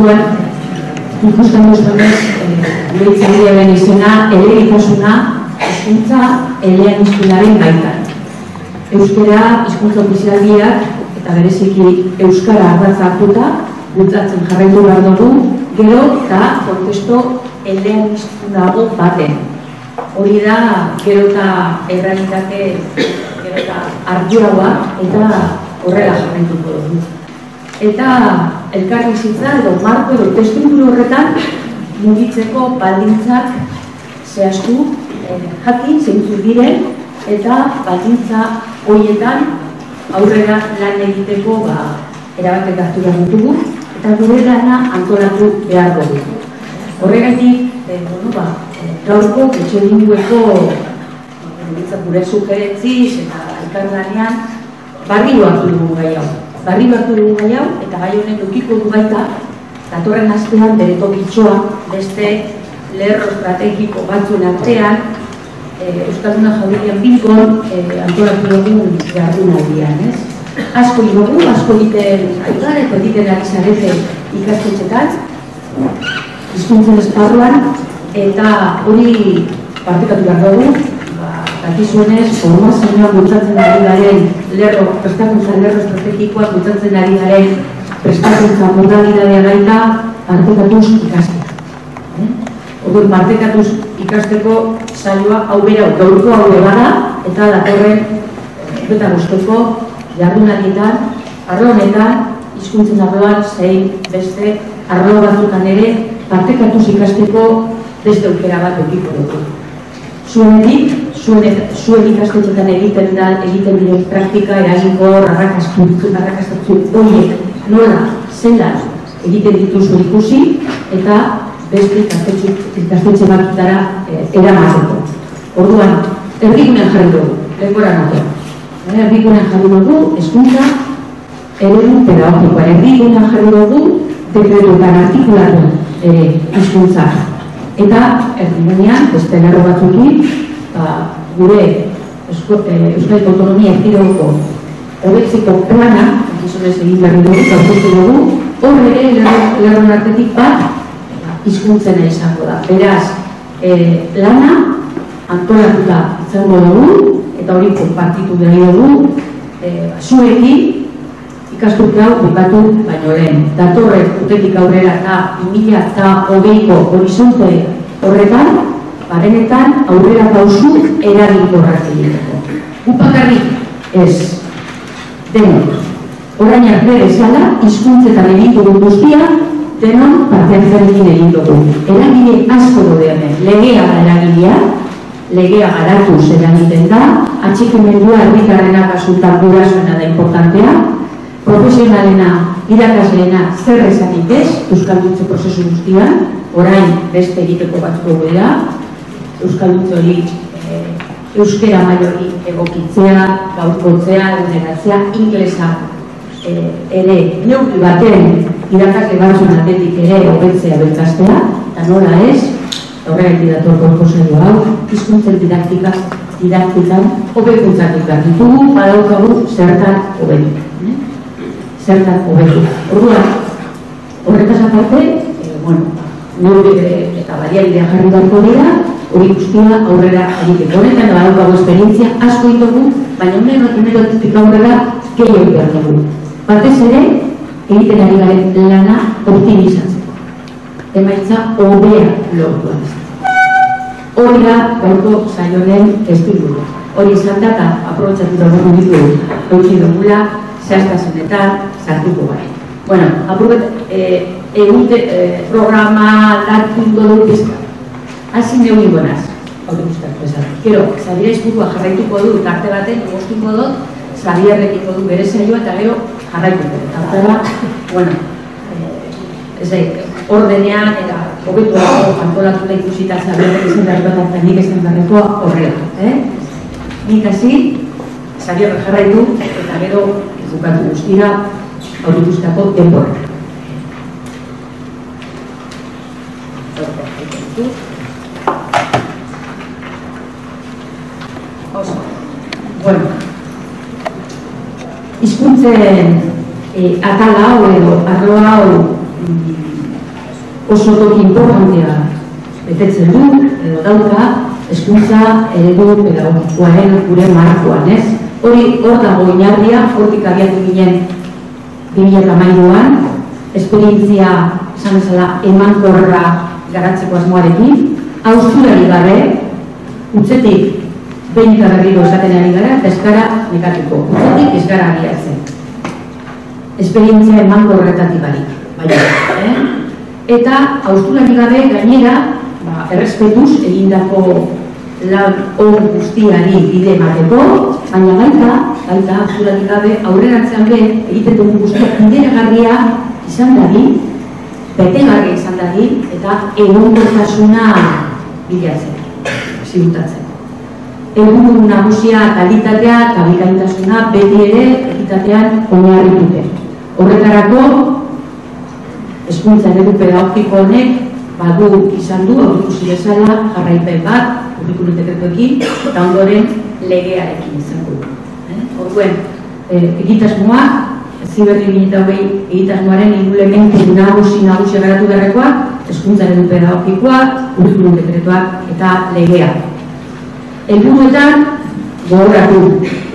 Orduan, ikusten duzunez, gure itzaldiaren izena, elegitasuna, hizkuntza eleaniztunaren baitan. Euskara hizkuntza ofizialdiak eta bereziki Euskara ardatza hartuta, bultzatzen jarraitu behar dugu, gero eta kontesto eleaniztunago baten. Hori da, gero eta errealitate, gero eta argiagoa eta horrela jarraituko dugu. Eta elkarrizitza edo marko edo testuinguru horretan mugitzeko baldintzak zehaztu eh, jakin zeintzuk diren eta baldintza horietan aurrera lan egiteko ba, erabatek hartu ditugu eta gure lana antolatu behar dugu. Horregatik, eh, bueno, ba, eh, gaurko etxe lingueko gure sugeretziz eta elkarlanean barri dugu gai hau barri batu dugu gai hau, eta gai honen dukiko du baita, datorren astean bere tokitxoa, beste lerro estrategiko batzuen artean, e, Euskalduna Jaurian Bilbon e, antolatu dugu jardun aldian, ez? Asko dugu, asko egiten aiutan, eta egiten ari zarete ikastetxetan, hizkuntzen esparruan, eta hori partekatu behar dugu, dakizuenez, formazioa bultzatzen ari garen lerro, prestakuntza lerro estrategikoa bultzatzen ari garen prestakuntza modalidadea baita partekatuz ikastea. Eh? Odur, partekatuz ikasteko saioa hau bera, gaurko hau bada, eta datorren eta guztoko jardunarietan, arlo honetan, hizkuntzen arloan, zein beste arlo batzutan ere, partekatuz ikasteko beste aukera bat ekiko dugu. Zuenetik, zuen ikastetxetan egiten da, egiten diren praktika, eragiko, arrakastatzu, horiek, nola, zela, egiten dituzu ikusi, eta beste ikastetxe batutara eh, eramateko. Orduan, erdigunen jarri dugu, lekora nato. Eh, erdigunen jarri dugu, eskuntza, eredu pedagogikoa. Erdigunen jarri dugu, dekretuetan artikulatu ere hizkuntza. Eta erdigunean, beste lerro batzukin, ba, gure eh, Euskal Autonomia Erkidegoko hobetzeko plana, gizonez egin berri dugu, gauzatu dugu, hor ere lerron artetik bat hizkuntzena izango da. Beraz, e, lana antolatuta izango dugu, eta hori konpartitu behar dugu, e, zuekin ikasturte hau bukatu baino lehen. Datorren utetik aurrera eta 2000 eta hogeiko horizonte horretan, barenetan aurrera pausu eraginkorrak egiteko. Gupakarrik ez, denok. Orain arte bezala, hizkuntzetan egin dugu guztia, denon parteatzarekin egin dugu. Eragile asko dode hemen, legea eragilea, legea garatu zer egiten da, atxikimendua erritarrena kasultan gurasoena da importantea, profesionalena, irakasleena zer esanik ez, Euskaldutze prozesu guztian, orain beste egiteko batzuko dira, Euskaldutze hori e, euskera maiori egokitzea, gaurkotzea, eguneratzea, inglesa e, ere neurri baten irakasle batzun atetik ere hobetzea belkastea, eta nola ez, horregatik dator gorko hau, hizkuntzen didaktika, didaktikan hobekuntzatik behar ditugu, badaukagu zertan hobetu. Eh? Zertan hobetu. Orduan, horretaz aparte, e, bueno, neurri eta bariabidea jarri darko dira, hori guztia aurrera egiteko. Honetan da esperientzia asko ditugu, baina honen honetan aurrera gehiago behar dugu. Batez ere, egiten ari garen lana optimizatzeko. Emaitza hobea lortu Hori da, gaurko zaionen estiluru. Hori izan da, eta aprobetsatu da dugu ditu eutxi dugula, zehaztasunetan, sartuko bai. Bueno, aprobet, eh, egute, eh, programa, lartu dut pizka. Hasi neuri gonaz, hau gustatu esan. Gero, Zabira izbutua jarraituko du, tarte baten, goztuko dut, Zabira errekiko du bere zailua eta gero jarraituko dut. Eta bueno, eh, ez da, ordenean, eta hobetu dago, antolatu da ikusita Zabira izan bat eta nik esan beharrekoa horrela. Eh? Nik hasi, Zabira jarraitu, eta gero, bukatu guztira, hau ikustako denbora. Izkuntzen e, eh, atala hau edo arlo hau mm, oso toki importantea betetzen du, edo dauka, eskuntza eredu pedagogikoaren gure markoan, ez? Hori hor dago inarria, hortik abiatu ginen 2008an, esperientzia, esan bezala, emankorra garatzeko asmoarekin, hausturari gabe, utzetik behin eta berriro esaten ari gara, eta eskara nekatuko. Utzetik ez gara abiatzen. Esperientzia emango horretatik barik. Baina, eh? Eta hausturari gabe gainera, ba, errespetuz egindako lan hor guztiari bide emateko, baina baita, baita, hausturari gabe, aurrerantzean be, egiten dugu guztia, inderagarria izan dadi, betegarria izan dadi, eta egonkortasuna bilatzen, ziurtatzen. Egun nagusia kalitatea eta bikaintasuna beti ere ekitatean oinarri dute. Horretarako, eskuntza eredu pedagogiko honek badu izan du, aurrikusi bezala, jarraipen bat, kurrikulum dekretuekin, eta ondoren legearekin izan du. Eh? Orduen, eh, egitasmoak, ziberri bineta hogei egitasmoaren ingulementu nagusi nagusi garatu berrekoak, eskuntza pedagogikoa, kurrikulum dekretuak eta legea. Helburuetan gogoratu.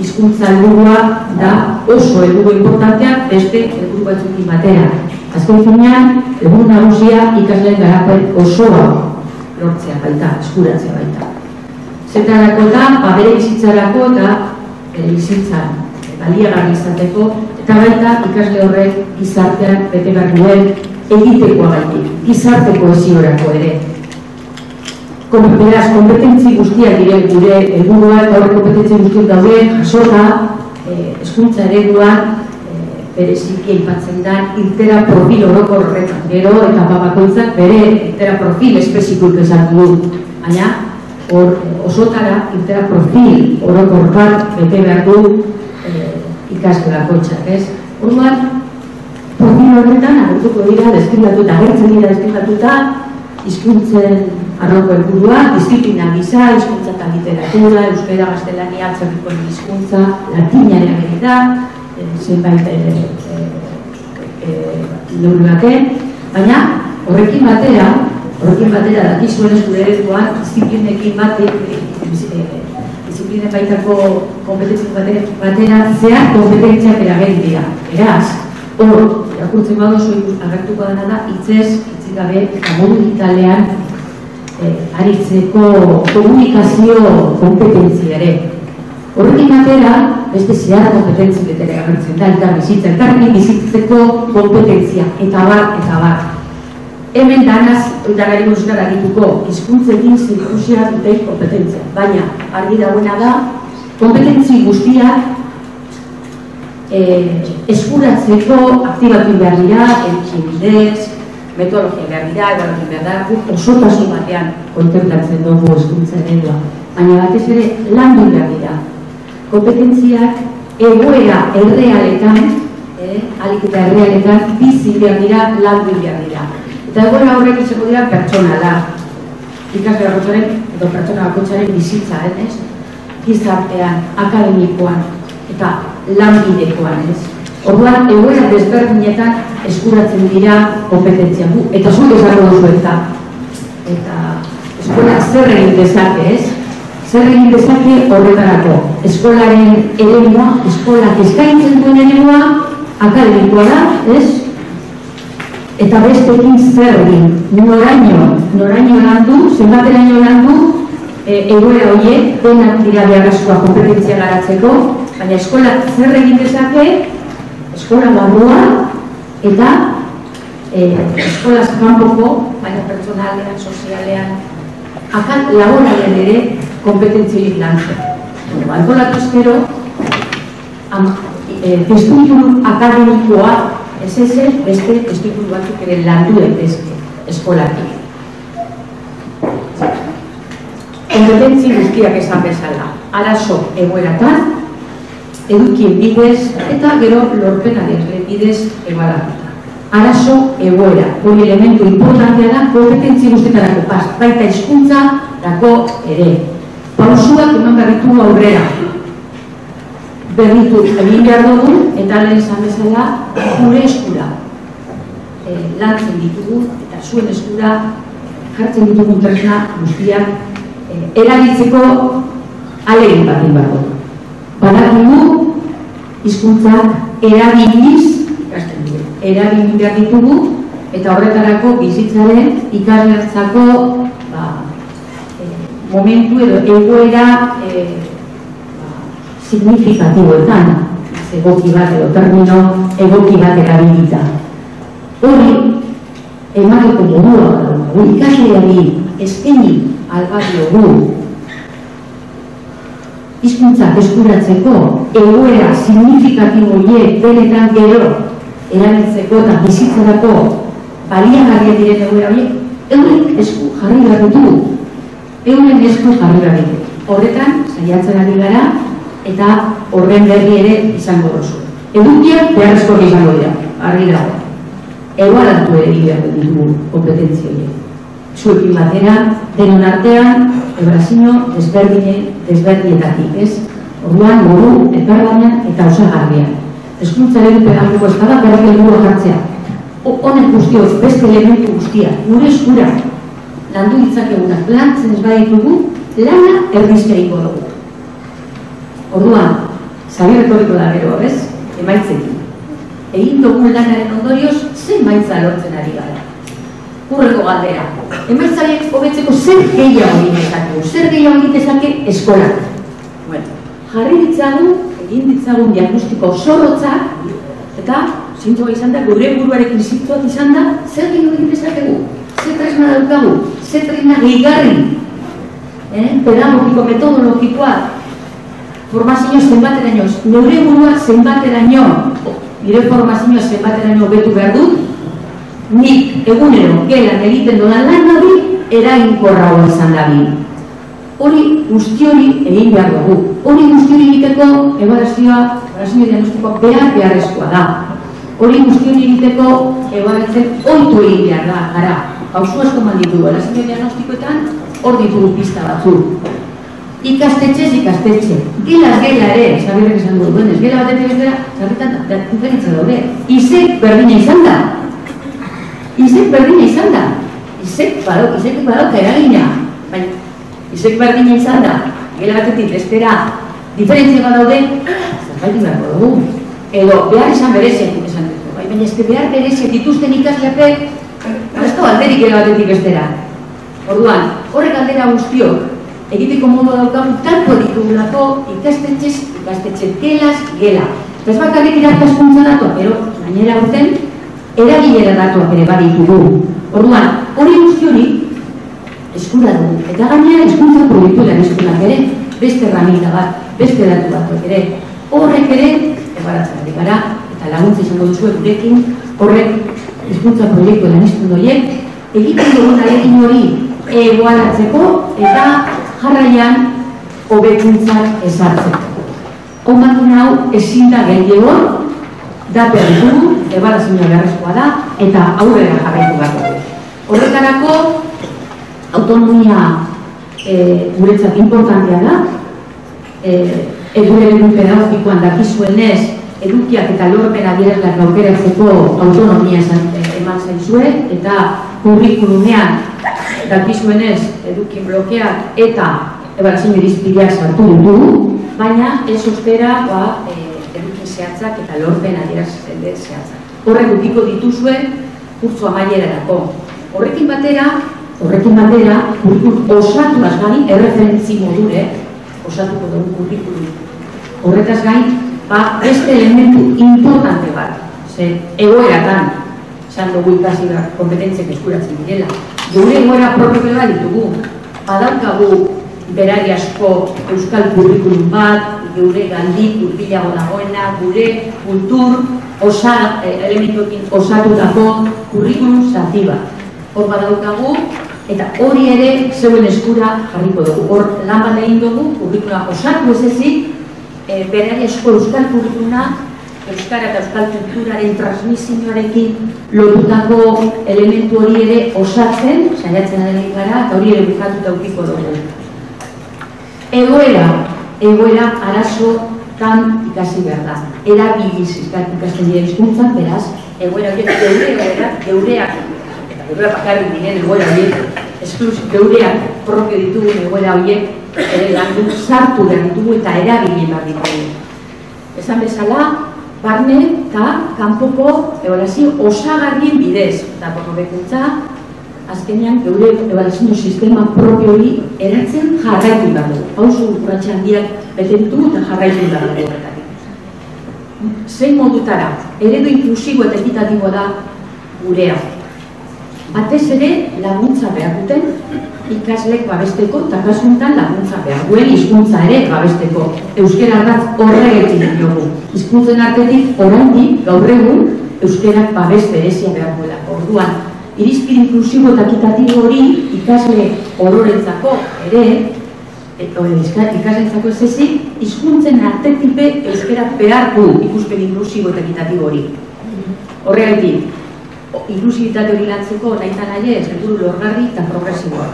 Hizkuntza helburua da oso helburu importantea beste helburu batzuekin batera. Azken finean, helburu nagusia ikasleen garapen osoa lortzea baita, eskuratzea baita. Zetarako da, ba, bere bizitzarako eta bere bizitzan baliagarri izateko eta baita ikasle horrek gizartean bete behar duen egitekoa gaitik, gizarte koheziorako ere. Beraz, kompetentzi guztiak dire gure helburua eta horre kompetentzi guztiak daude jasota eh, eskuntza ereduan eh, bereziki aipatzen da irtera profil orokor horretan gero eta babakoitzak bere irtera profil espezifik esan du baina hor osotara irtera profil orokor bat bete behar du eh, ikasgelako ez? Orduan, profil horretan agertuko dira deskribatuta, agertzen dira deskribatuta hizkuntzen arroko helburua, disiplina gisa, hizkuntza eta literatura, euskera, gaztelania, atzerriko hizkuntza, latinaren agerita, e, zenbait e, e, e, baina horrekin batera, horrekin batera dakizuen eskure ereduan, disiplinekin bat, disiplinen baitako kompetentzia batera, zehar kompetentziak eragin dira. Eraz, hor, irakurtzen badozu agertuko dena da, itzez, itzik gabe, eta modu digitalean eh, aritzeko komunikazio kompetentzia ere. Horrekin atera, beste zehar kompetentzi betere agertzen da, eta bizitza, eta bizitzeko kompetentzia, eta bar, eta bar. Hemen danaz, eta gari musikara dituko, izkuntzekin zirkusia dutei kompetentzia. Baina, argi dagoena da, kompetentzi guztiak eh, eskuratzeko aktibatu behar dira, elkibidez, metodologia behar dira, ebalogin behar da, guk osotasun batean kontemplatzen dugu eskuntza eredua. Baina batez ere, lan behar dira. Kompetentziak egoera errealetan, eh, alik eta errealetan, bizi behar dira, lan behar dira. Eta egoera horrek izango dira pertsonala. Ikasle bakotzaren, edo pertsona bakotzaren bizitza, ez? Gizartean, akademikoan, eta lanbidekoan, ez? Orduan, egoera desberdinetan eskuratzen dira kompetentzia gu, eta zuk esako duzu eta eta eskola zer egin dezake, ez? Zer egin dezake horretarako. Eskolaren eremua, eskolak eskaintzen duen eremua, akademikoa da, ez? Eta bestekin zer egin, noraino, noraino landu, zenbateraino landu, e, egoera horiek, denak dira beharrezkoa kompetentzia garatzeko, baina eskolak zer egin dezake, eskola barrua eta e, eskola kanpoko baina pertsonalean, sozialean, akat laboralean ere kompetentzilik lantzen. Bueno, Antolatu ezkero, e, akademikoa ez ezen beste testitulu batzuk ere landu daitezke eskolatik. Kompetentzi guztiak esan bezala, arazo egoeratan, edukien bidez eta gero lorpenaren bidez ebalatuta. Arazo egoera, hori elementu importantea da, kompetentzi guztetarako pas, baita hizkuntza dako ere. Pausuak eman berritu aurrera. Berritu egin behar dugu, eta lehen esan bezala, gure eskura. E, lantzen ditugu, eta zuen eskura jartzen ditugun tresna guztiak eh, erabiltzeko alegin bat inbarko. Badakigu hizkuntzak erabiliz ikasten dira. Erabili behar ditugu eta horretarako bizitzaren ikaslertzako ba, eh, momentu edo egoera eh, ba, signifikatiboetan egoki bat edo termino egoki bat erabilita. Hori, emateko modua ikasleari eskeni albatio gu hizkuntza eskuratzeko egoera signifikatibo horiek benetan gero erabiltzeko eta bizitzerako baliagarria diren egoera horiek euren esku jarri behar ditugu euren esku jarri behar ditugu horretan saiatzen ari gara eta horren berri ere izango dozu. Edukiak beharrezko izango dira, argi dago. Egualatu ere behar ditugu kompetentzia horiek. Zuekin batera, denon artean, ebrazino desberdine, desberdietatik, ez? Orduan, modu, ekarbanean eta osagarrian. Eskuntzaren pedagogiko ez da berri helburu jartzea. Honek guztioz, beste elementu guztia, gure eskura, landu ditzakegunak, lantzen ez baditugu, lana erdizkeriko dugu. Orduan, zabi retoriko da gero, ez? Emaitzekin. Egin dugun lanaren ondorioz, ze maitza lortzen ari gara. Urreko galdera. Emaitzaiek hobetzeko zer gehiago egin ezakegu, zer gehiago egin ezake eskolak. Bueno, jarri ditzagun, egin ditzagun diagnostiko zorrotzak, eta zintzoa izan da, gure buruarekin zintzoak izan da, zer gehiago egin ezakegu, zer tresna daukagu, zer tresna gehigarri, eh? pedagogiko metodologikoa, formazio zenbateraino, neure burua zenbateraino, nire formazio zenbateraino betu behar dut, nik egunero gelan egiten dodan lan hori eraginkorra hori izan da Hori guzti hori egin behar dugu. Hori guzti hori egiteko ebarazioa, ebarazio diagnostikoa behar beharrezkoa da. Hori guzti hori egiteko ebaratzen oitu egin behar da, gara. Hauzu asko manditu, ebarazio diagnostikoetan hor ditugu pista batzuk ikastetxe ikastetxe. Gilaz gela ere, zabirrek esan du duenez, gela batetik zarretan da, diferentza daude. Izek berdina izan da. Izek berdina izan da. Izek bado, izek bado eragina. Baina, izek berdina izan da. Gela batetik dira, diferentzia bat daude, zerbait beharko dugu. Edo, behar izan bereziak esan dut. Bai, baina ez behar bereziak dituzten ikasleapek, ez da alderik gela batetik dira. Orduan, horrek aldera guztiok, egiteko modu daukagu tanto ditugulako ikastetxez, ikastetxe gelaz, gela. Ez bakarrik irakaskuntza datua, pero gainera urten, eragilera datuak ere baditugu. Orduan, hori guzti hori, eskura dugu. Eta gainera eskuntza proiektu den eskunak ere, beste erramita bat, beste datu bat ere. Horrek ere, ebaratzen ari gara, eta laguntza izango duzu gurekin, horrek eskuntza proiektu den eskunak egiten dugun alegin hori egualatzeko eta jarraian hobekuntzak ezartzeko. Onbakin hau ezin da gehiago, da perdu, ebalazioa beharrezkoa da, eta aurrera jarraitu bat. Horretarako, autonomia e, guretzat importantea da, e, edure egun pedagogikoan dakizuenez, edukiak eta lorpen adierazlak aukeratzeko autonomia e, eman zaizue, eta kurrikulumean dakizuenez edukin blokeak eta ebarazin irizpideak sartu dugu, baina ez ostera ba, e, edukin zehatzak eta lorpen adierazten zehatzak. Horrek ukiko dituzue kurtzu amaierarako. Horrekin batera, horrekin batera, kurrikulum osatu gain erreferentzi modure, osatuko dugu kurrikulum. Horretaz gain, ba, beste elementu importante bat, ze egoeratan, esan dugu ikasi da kompetentziak eskuratzen direla, gure egoera propioa ditugu. Badaukagu berari asko euskal kurrikulum bat, gure gandik urbilago dagoena, gure kultur osa, eh, elementokin osatutako kurrikulum zati bat. Hor badaukagu, eta hori ere zeuen eskura jarriko dugu. Hor lan bat egin dugu, kurrikuluma osatu ez ezik, eh, berari asko euskal kurrikuluma Euskara eta Euskal Kulturaren transmisioarekin lotutako elementu hori ere osatzen, saiatzen ari gara, eta hori ere bukatuta ukiko dugu. Egoera, egoera arazo tan ikasi behar da. Erabiliz ikasten dira hizkuntzan, beraz, egoera hori geure egoera, geureak, eta gure bakarrik diren egoera horiek, esklus, geureak propio ditugun egoera horiek, ere landu sartu behar ditugu eta erabili behar ditugu. Esan bezala, barne eta kanpoko ebarazio osagarrien bidez, eta porrobekuntza, azkenean geure ebarazio sistema propio hori eratzen jarraitu behar dugu. Pauzu urratxe handiak bete ditugu eta jarraitu behar dugu zein modutara, eredu inklusibo eta ekitatibo da gurea. Batez ere laguntza behar duten ikaslek babesteko eta laguntza behar duen hizkuntza ere babesteko. Euskera ardatz horregetik diogu. Hizkuntzen artetik oraindik gaur egun euskerak babeste berezia behar duela. Orduan, irizpide inklusibo eta ekitatibo hori ikasle ororentzako ere ikasentzako ez ezik, izkuntzen artetipe euskera behar du ikuspen inklusibo eta ekitatibo hori. Horregatik, inklusibitate hori lantzeko nahi eta nahi ez, helburu lorgarri eta progresiboa.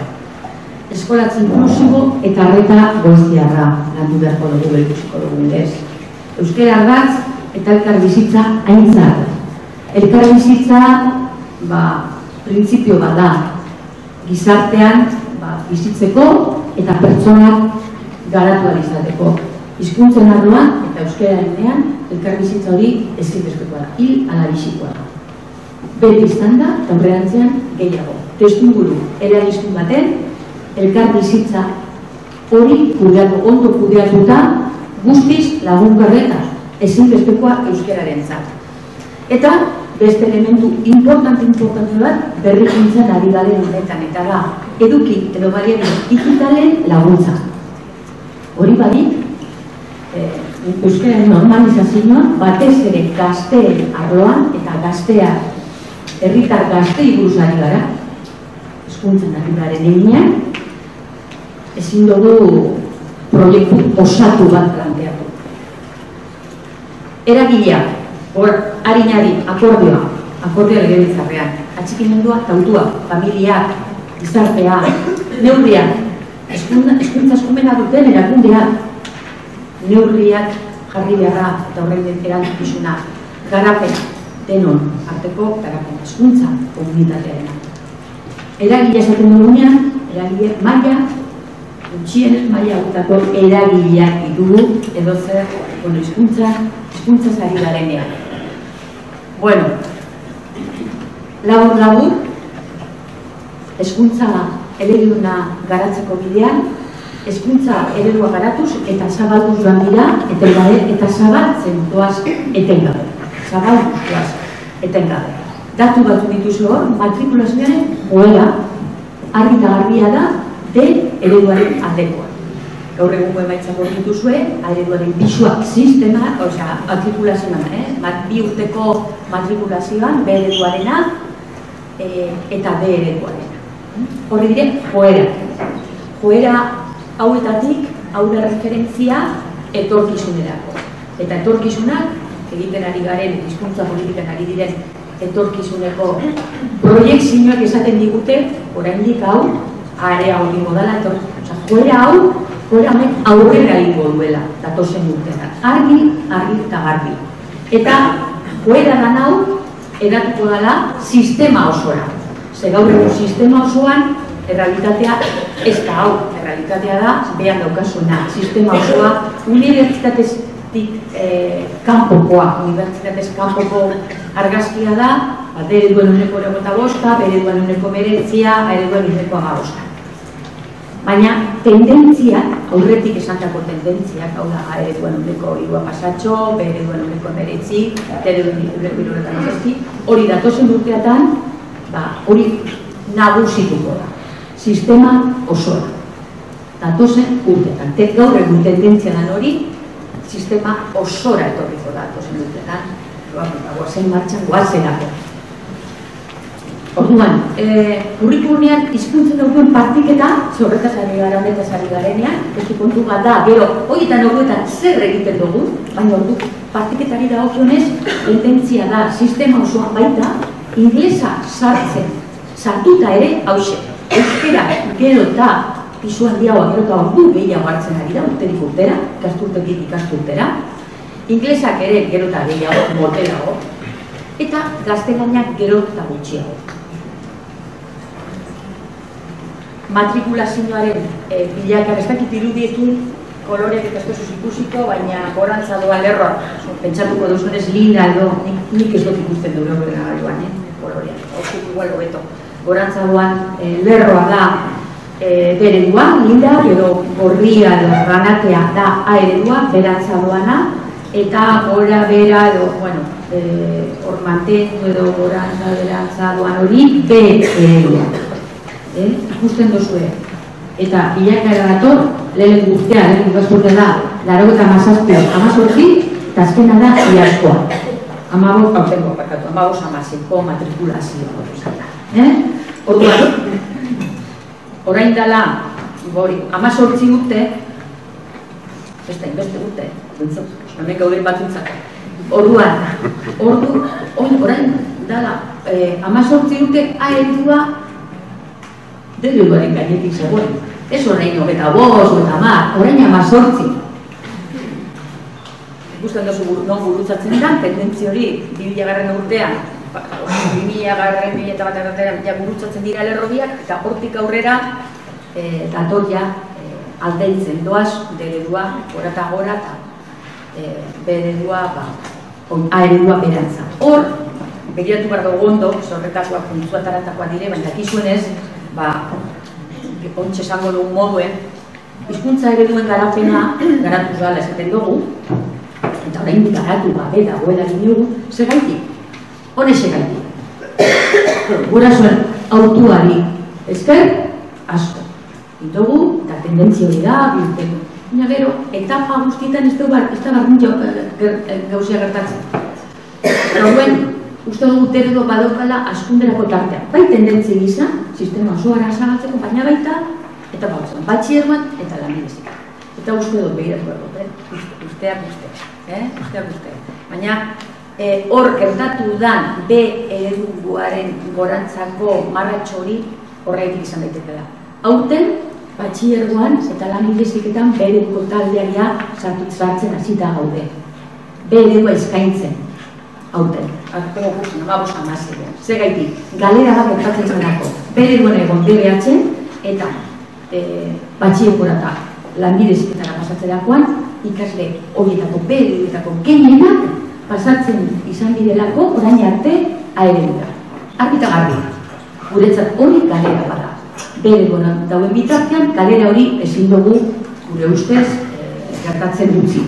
Eskolatzi inklusibo eta arreta goiztiarra landu beharko dugu ikusiko dugu ez. Euskera ardatz eta elkar bizitza aintzat. Elkar bizitza, ba, printzipio bat da. Gizartean, ba, bizitzeko eta pertsonak garatu izateko. Hizkuntzen arloan eta euskararen elkar bizitza hori ezinbestekoa da. Hil ala bizikoa. Beti izan da, eta gehiago. Testu buru, ere baten, elkar bizitza hori kudeatu, ondo kudeatuta, guztiz lagungarreta ezinbestekoa euskararen zat. Eta, beste elementu importante importante bat berrikuntzan ari garen honetan eta da eduki edo baliabide digitalen laguntza. Hori badik, eh, Euskaren normalizazioa batez ere gazteen arloan eta gaztea herritar gazte buruz ari gara, eskuntzen ari garen eginean, ezin dugu proiektu osatu bat planteatu. Eragileak, hor, harinari, akordioa, akordioa legebiltzarrean, atxikimendua, tautua, familiak, gizartea, neurriak, eskuntza eskumena duten erakundeak, neurriak jarri beharra eta horrein erantzukizuna, garapen, denon, arteko garapen, eskuntza komunitatearen. Eragile esaten dugunean, eragile maia, gutxien maia gutako eragileak ditugu edo zer, bueno, eskuntza, eskuntza zari garenean. Bueno, labur labur, eskuntza ereduna garatzeko bidean, eskuntza eredua garatuz eta zabalduz joan dira, etengabe, eta zabaltzen doaz etengabe. Zabalduz doaz etengabe. Datu bat dituzu hor, matrikulazioaren goela, argi eta garbia da, de ereduaren aldekoa. Gaur egungo emaitzako dituzue, ereduaren bisuak sistema, osea, matrikulazioan, eh? bi urteko matrikulazioan, B ereduarena, e, eta B ereduarena horri dire joera. Joera hauetatik, hau da referentzia etorkizunerako. Eta etorkizunak, egiten ari garen, hizkuntza politikan ari diren, etorkizuneko proiektzioak esaten digute, oraindik hau, area hori modala, etorkizunak. Joera hau, honek aurrera ingo duela, datozen urtean. Argi, argi eta garbi. Eta joera dan hau, edatuko dela sistema osora. Ze gaur sistema osoan, errealitatea ez da hau, errealitatea da, behan daukazuna, sistema osoa, unibertsitatezik eh, kanpokoa, unibertsitatez kanpoko argazkia da, bat ere duen uneko eta bosta, bere duen uneko meretzia, bere uneko amabosta. Baina tendentzia, aurretik esantako tendentziak, hau da, ere duen uneko irua pasatxo, bere duen uneko meretzi, bere duen uneko iruretan hori datozen urteatan, ba, hori nagusituko da. Sistema osoa. Datozen urtetan. Tet gaur egun tendentzia dan hori, sistema osora etorriko da datozen urtetan. Ba, guazen martxan, guazenako. Orduan, eh, kurrikulunean izkuntzen duen partiketa, zorretaz ari gara, honetaz ari garenean, ez kontu bat da, gero, horietan horietan zer egiten dugu, baina ordu, partiketari da okionez, tendentzia da, sistema osoan baita, inglesa sartzen, sartuta ere, hause, euskera gero eta pisu handiagoa gero eta ordu gehiago hartzen ari da, urterik urtera, ikasturtetik ikasturtera, inglesak ere gero eta gehiago, motelago, eta gaztelaniak gero eta gutxiago. Matrikulazioaren e, bilakar, ez dakit irudiekin koloreak eta ez ikusiko, baina gorantza doa lerroa. Pentsatuko duzunez linda edo, nik, nik ez dut ikusten du horrela gaiuan, eh? koloreak. Hortzuk igual hobeto. Gorantza doan e, lerroa da e, beredua, linda, edo gorria edo granatea da aeredua, berantza doana, eta gora bera edo, bueno, e, hor mantendu edo gorantza berantza doan hori, be eredua. Eh? Ikusten duzue, eta bilakaera dator, lehen guztia, lehen guztia da, laro eta mazazpio, amazortzi, eta azkena da, iaskoa. Amabos, hau parkatu, amabos amaziko matrikulazioa. Eh? Orduan, orain dela, gori, amazortzi urte, beste, beste urte, hemen gaudin batzuntzak. Orduan, ordu, orain dela, eh, amazortzi urte, aetua, Dele gainetik zegoen. Ez horrein hogeta boz, hogeta mar, horrein amazortzi. Ikusten duzu non gurutzatzen dira, tendentzi hori, bibila garren urtean, bibila garren, bibila eta bat erratean, ja gurutzatzen dira lerrobiak, eta hortik aurrera, e, datoria e, aldeitzen doaz, deredua, gora eta gora, eta e, beredua, ba, aeredua berantza. Hor, begiratu behar dugu ondo, zorretakoak, puntzuataratakoak dire, baina dakizuenez, ba, ontsa esango dugu moduen, hizkuntza ere duen garapena garatu zala esaten dugu, eta orain garatu gabe dagoela dugu, ze gaiti? Hone ze gaiti? Gura zuen autuari ezker, asko. Itugu, eta tendentzio da, bilteko. Baina gero, etapa guztietan ez dugu, ez da barrun gauzia gertatzen. Horren, uste dugu derdo badaukala askunderako tartea. Bai tendentzi gisa, sistema oso zagaltzeko, baina baita, eta bauzan, batxierman eta lanbidezik. Eta uste dugu behiratu behar eh? usteak uste, eh? usteak uste. Baina eh, hor gertatu dan B ereduaren gorantzako marratxo hori horreitik izan daiteke da. Hauten, batxiergoan eta lanbideziketan bere taldearia sartzen hasita gaude. B eredua eskaintzen, hauten. Arteko kursen, amabos amazio. Ze gaiti, galera bat gertatzen zenako. Bere duen egon DBH eta e, batxiekora eta lanbideziketara pasatzerakoan, ikasle horietako bere horietako genienak pasatzen izan direlako orain arte aeredura. Arbita garbi, guretzat hori galera bada. Bere gona dauen bitartean, galera hori ezin dugu gure ustez e, gertatzen dutzi.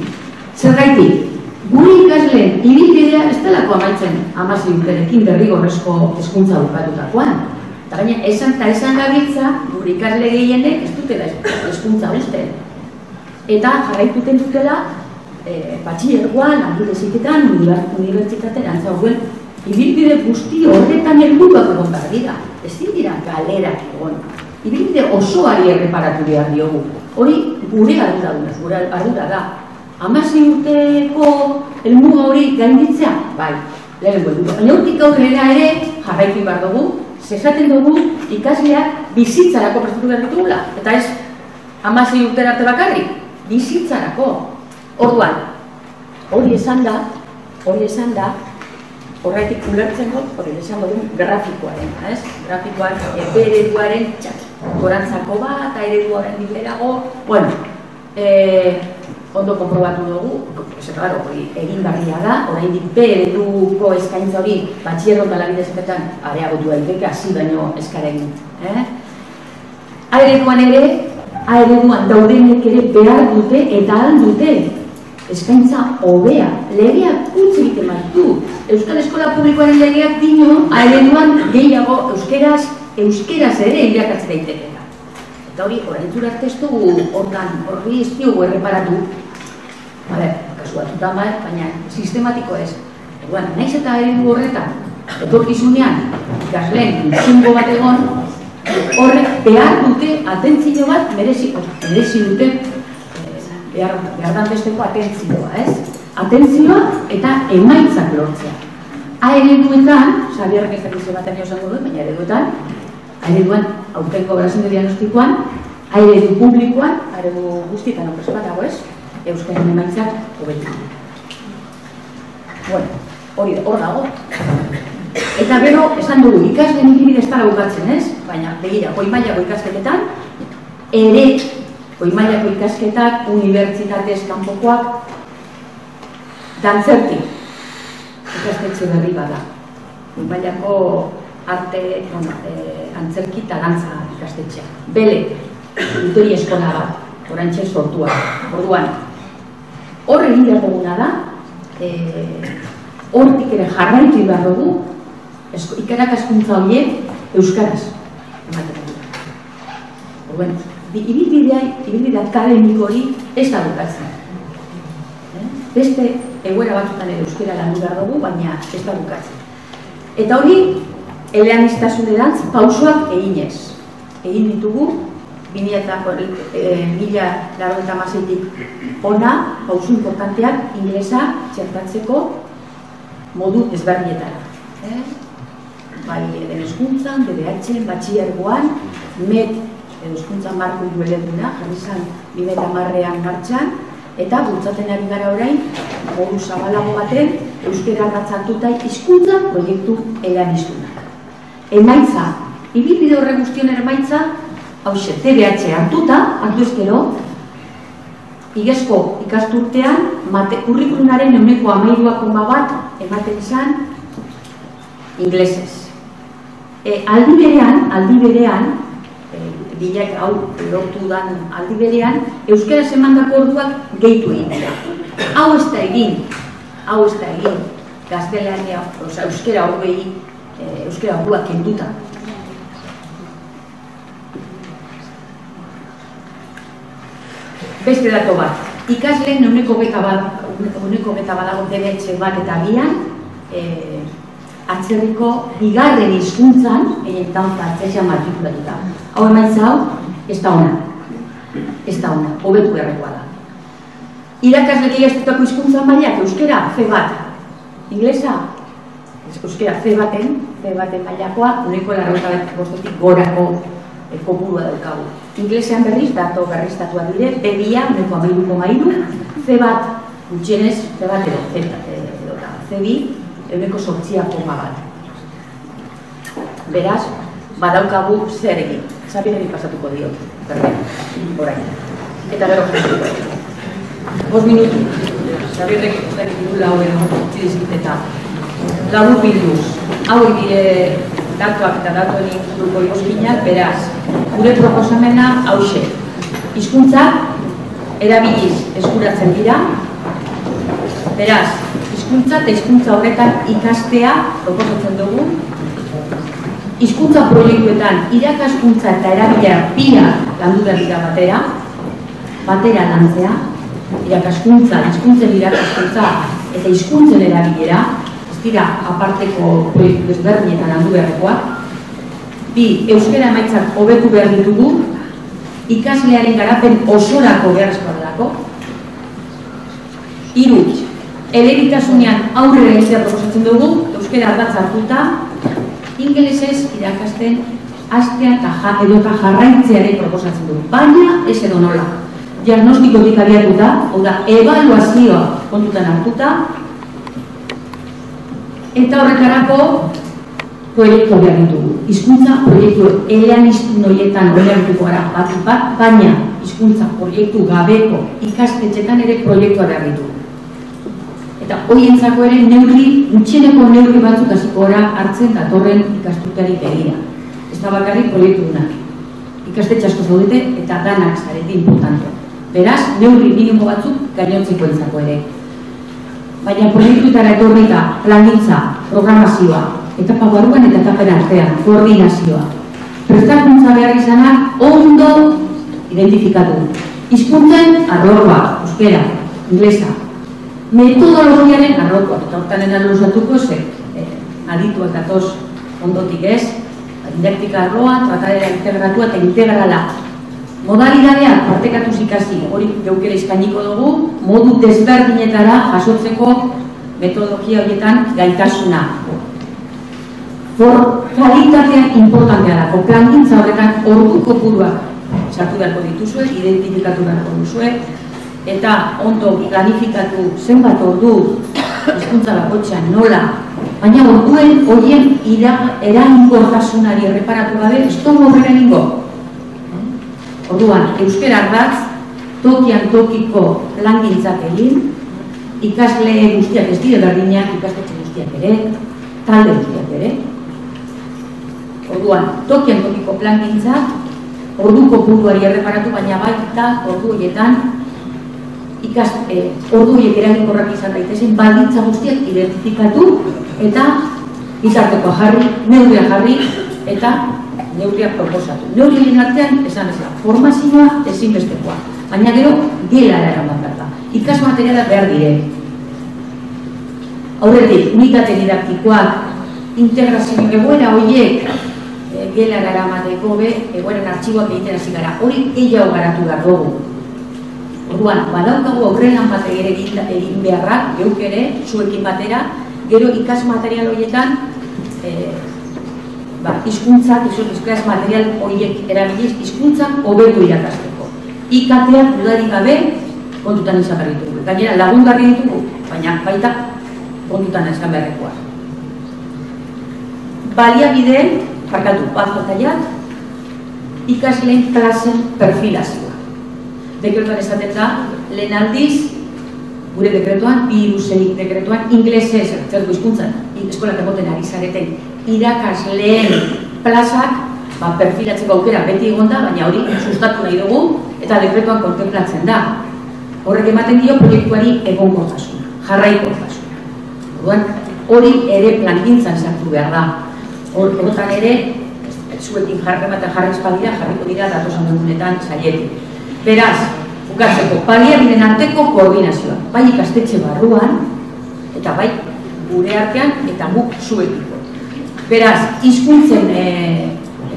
Zer gaiti, Guri ikasleen ibilbidea ez delako amaitzen amazi urterekin derrigorrezko hezkuntza bukatutakoan. Eta baina esan eta esan gabiltza guri ikasle gehienek ez dutela hezkuntza uste. Eta jarraituten dutela e, batxiergoan, angileziketan, unibertsitatea antzauguen ibilbide guzti horretan helburuak egon behar dira. Ez dira galerak egon. Ibilbide osoari erreparatu behar diogu. Hori gure ardura gure ardura da amasi urteko elmuga hori gainditzea? Bai, lehen gueldu. Baina urtik aurrera ere jarraikin behar dugu, zezaten dugu ikasleak bizitzarako prestatu behar ditugula. Eta ez, amasi urtera arte bakarri, bizitzarako. Orduan, hori esan da, hori esan da, horretik ulertzen dut, hori esan dugu grafikoaren, ez? Grafikoan, ereduaren txak, gorantzako bat, ereduaren diberago, bueno, eh, ondo konprobatu dugu, ez claro, egin barria da, orain dik ereduko eskaintza hori batxierro eta labidezeketan areagotu daiteke hasi baino eskaren. Eh? Aereduan ere, aereduan daudenek ere behar dute eta ahal dute eskaintza hobea, legeak utzi egiten du. Euskal Eskola Publikoaren legeak dino, aereduan gehiago euskeraz, euskeraz ere irakatzen daiteke. Eta hori, orain zura testu hortan, horri ez diogu erreparatu, Bale, kasu batuta bai, baina sistematiko ez. Eguan, naiz eta eredu horretan, etorkizunean, ikasleen, zungo bat egon, horrek behar dute atentzio bat merezi, merezi dute behar, behar dantesteko atentzioa, ez? Atentzioa eta emaitzak lortzea. A ereduetan, Xabierrek ez dakizu baten osango dut, baina ereduetan, a ereduan, aurtengo berazen diagnostikoan, a eredu publikoan, a eredu guztietan opreso bat dago ez, euskaren emaitzak hobetu. Bueno, hori hor dago. Eta gero, esan dugu, ikasleen ikibide ez dara bukatzen, ez? Baina, begira, goi mailako ikasketetan, ere, goi mailako ikasketak, unibertsitatez kanpokoak, dantzerti, ikastetxe berri bada. Goi mailako arte, bueno, e, antzerki eta dantza ikastetxea. Bele, duteri eskola bat, orantxe sortua. Orduan, hor egin behar duguna da, e, hortik ere jarraitu behar dugu, ikarak askuntza horiek euskaraz. Orduan, ibilbidea, ibilbidea akademiko hori ez da bukatzen. Eh? Beste egoera batzutan ere euskara landu behar dugu, baina ez da bukatzen. Eta hori, elean iztasunerantz, pausoak eginez. Egin ditugu, mila laro eta mazeitik ona, pausu importanteak, inglesa txertatzeko modu ezberdietara. Eh? Bai, edo eskuntzan, DBH, batxiergoan, met, edo eskuntzan marko hiru jarri zan, bimila eta martxan, eta bultzaten ari gara orain, modu zabalago baten, euskera gatzatuta hizkuntza proiektu elaniztunak. Emaitza, ibilbide horre guztion emaitza, hause, TBH hartuta, hartu ezkero, igezko ikasturtean, mate, kurrikulunaren euneko amairuako bat ematen izan inglesez. E, aldi berean, aldi berean, e, bilak hau lortu dan aldi berean, euskara semandako orduak gehitu egin dira. Hau ez da egin, hau ez da egin, gaztelania, oza, euskara hori, e, euskara orduak kenduta. Beste dato bat, ikasleen uneko beta bat, uneko beta badago debetxe bat eta bian, e, atzerriko bigarren hizkuntzan egin tauta atzesa matrikulatuta. Hau emaitza zau, ez da ona. Ez da ona, hobetu errekoa da. Irakasle egaztutako hizkuntzan mailak, euskera, fe bat. Inglesa, euskera, fe baten, fe baten mailakoa, uneko larrota bat bostotik gorako e, kopurua daukagu. Inglesean berriz, dato berriztatua dire, bebia, neko amairuko mairu, ze bat, gutxienez, ze bat edo, ze, edo, ze bi, euneko sortzia koma bat. Beraz, badaukagu zer egin. Zabien egin pasatuko diot, berdin, orain. Eta gero jasatuko. Bos minutu, egin pasatuko diot, lau edo, eta lagu bilduz. Hau dire datuak eta datuen grupo ikoskinak, beraz, gure proposamena hause. Hizkuntza erabiliz eskuratzen dira, beraz, hizkuntza eta hizkuntza horretan ikastea proposatzen dugu, hizkuntza proiektuetan irakaskuntza eta erabilea pila landu behar dira batera, batera lantzea, irakaskuntza, hizkuntzen irakaskuntza eta hizkuntzen erabilera, dira aparteko proiektu desberdinetan handu beharrekoa. Bi, euskera emaitzak hobetu behar ditugu, ikaslearen garapen osorako beharrezkoa delako. Hiru, eleritasunean aurrera egitea proposatzen dugu, euskera ardatz hartuta, ingelesez irakasten astea eta ja, edota jarraitzearen proposatzen dugu. Baina ez edo nola. Diagnostikotik abiatuta, hau da, evaluazioa kontutan hartuta, eta horretarako proiektu behar ditugu. Hizkuntza proiektu elean iztun horietan oinarrituko gara bat bat, baina hizkuntza proiektu gabeko ikastetxetan ere proiektua behar ditugu. Eta horientzako ere neurri, gutxieneko neurri batzuk hasiko gara hartzen datorren ikastutari begira. Ez da bakarrik proiektu dunak. Ikastetxe asko zaudete eta danak zarete importante. Beraz, neurri minimo batzuk gainontzeko entzako ere baina proiektutara etorri da plangintza, programazioa, etapa barruan eta etapen artean, koordinazioa. Prestakuntza behar izanak ondo identifikatu. Hizkuntzen arrokoa, euskera, inglesa. Metodologiaren arrokoa, eta hortanen aluzatuko ze, eh, aditu eta tos ondotik ez, didaktika arroa, tratadera integratua eta integrala Modalidadea partekatu ikasi, hori geukera izkainiko dugu, modu desberdinetara jasotzeko metodologia horietan gaitasuna. For kalitatea importantea da, plangintza horretan ordu kopuruak sartu beharko dituzue, identifikatu beharko duzue, eta ondo planifikatu zenbat ordu hizkuntza bakotxean nola Baina orduen horien eraginkortasunari erreparatu gabe, ez dugu horrela. Orduan, euskera ardatz, tokian tokiko langintzak egin, ikasle guztiak ez dira berdinak, ikastetxe guztiak ere, talde guztiak ere. Orduan, tokian tokiko plangintzak, orduko puntuari erreparatu, baina baita ordu horietan ikas, eh, ordu horiek eraginkorrak izan daitezen, baldintza guztiak identifikatu eta izarteko jarri, neurria jarri eta neurria proposatu. Neurrien artean, esan ez da, formazioa ezinbestekoa, baina gero gela eraman behar da. Ikas materiala behar dire. Aurretik, unitate didaktikoak, integrazio egoera horiek e, gela eramateko be, egoeren artxiboak egiten hasi gara. Hori gehiago garatu behar dugu. Orduan, badaukagu aurrelan bat ere egin beharra, geuk ere, zuekin batera, gero ikas material horietan, e, ba, izkuntzak, ikas material horiek erabiliz, izkuntzak hobetu irakasteko. Ikateak dudari gabe, kontutan izan behar ditugu. Gainera, lagungarri ditugu, baina baita kontutan izan beharrekoa. Baliabideen, parkatu, bat ikasleen klasen perfilazioa dekretuan esaten da, lehen aldiz, gure dekretuan, bi irusei dekretuan, inglesez, zer du izkuntzan, eskolak egoten ari zareten, irakas lehen plazak, ba, perfilatzeko aukera beti egon da, baina hori sustatu nahi dugu, eta dekretuan kontemplatzen da. Horrek ematen dio proiektuari egon gortasuna, jarrai gortasuna. Orduan, hori ere plantintzan sartu behar da. Horretan ere, zuekin jarrematen jarri espaldira, jarriko dira datosan dugunetan sailetik. Beraz, bukatzeko, baliabiden arteko koordinazioa, bai ikastetxe barruan, eta bai gure artean, eta guk zuekiko. Beraz, hizkuntzen e, e,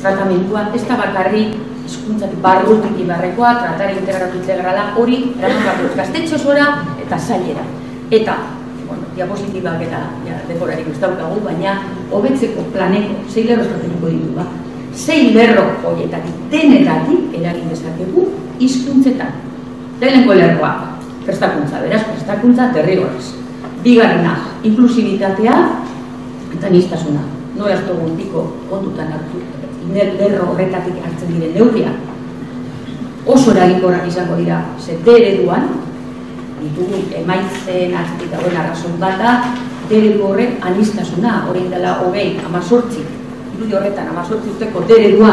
tratamentua, ez da bakarri hizkuntzak barrutik ibarrekoa, tratari integratu integrala, hori eraman ikastetxe osora eta zailera. Eta, bueno, diapositibak eta ja, dekorarik ez daukagu, baina hobetzeko planeko, zeiler estrategiko ditu, ba? zein lerro horietatik, denetatik eragin dezakegu hizkuntzetan. Lehenengo lerroa, prestakuntza, beraz, prestakuntza terrigorez. Bigarrena, inklusibitatea eta niztasuna. No ez dugu piko kontutan hartu, lerro horretatik hartzen diren neurria. Oso eraginkorrak izango dira, zete ereduan, ditugu emaitzen atzitik dagoen arrazon bata, eredu horrek anistasuna, hori dela hogei, amazortzik, irudi horretan, amazortzi urteko deredua,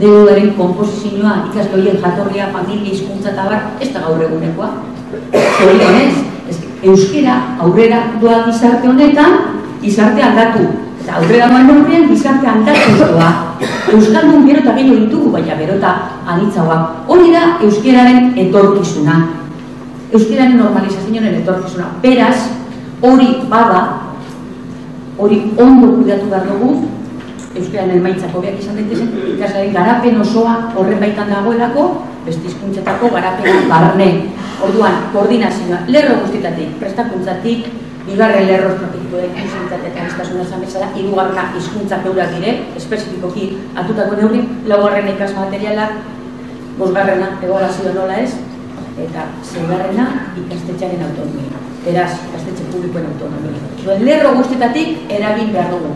deredaren komposizioa, ikasle horien jatorria, familia, hizkuntza eta bar, ez da gaur egunekoa. Zori honez, euskera aurrera doa gizarte honetan, gizarte aldatu. Eta aurrera doa norrean, gizarte aldatu doa. Euskaldun gero eta gehiago ditugu, baina gero eta anitzagoa. Hori da euskeraren etorkizuna. Euskeraren normalizazioaren etorkizuna. Beraz, hori bada, hori ondo kudatu behar dugu, euskararen emaitzako beak izan daitezen, ikasaren garapen osoa horren baitan dagoelako, beste hizkuntzetako garapen barne. Orduan, koordinazioa, lerro guztitatik, prestakuntzatik, bigarren lerro estrategikoa ikusintzatea eta iztasuna esan bezala, irugarrena hizkuntzak eurak dire, espezifikoki atutako neurri, laugarren ikas materialak, bosgarrena egoalazioa nola ez, eta zeigarrena ikastetxaren autonomia. Beraz, ikastetxe publikoen autonomia. Lerro guztitatik eragin behar dugu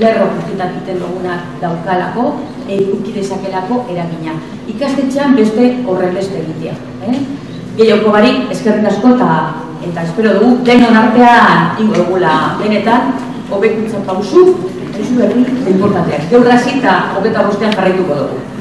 lerro guztietan egiten duguna daukalako, eduki dezakelako eragina. Ikastetxean beste horren beste egitea. Eh? Gehioko barik, eskerrik asko eta eta espero dugu, denon artean ingo dugula denetan, hobekuntza pausu, ez berri, importanteak. Geurra zita, hobeta bostean jarraituko dugu.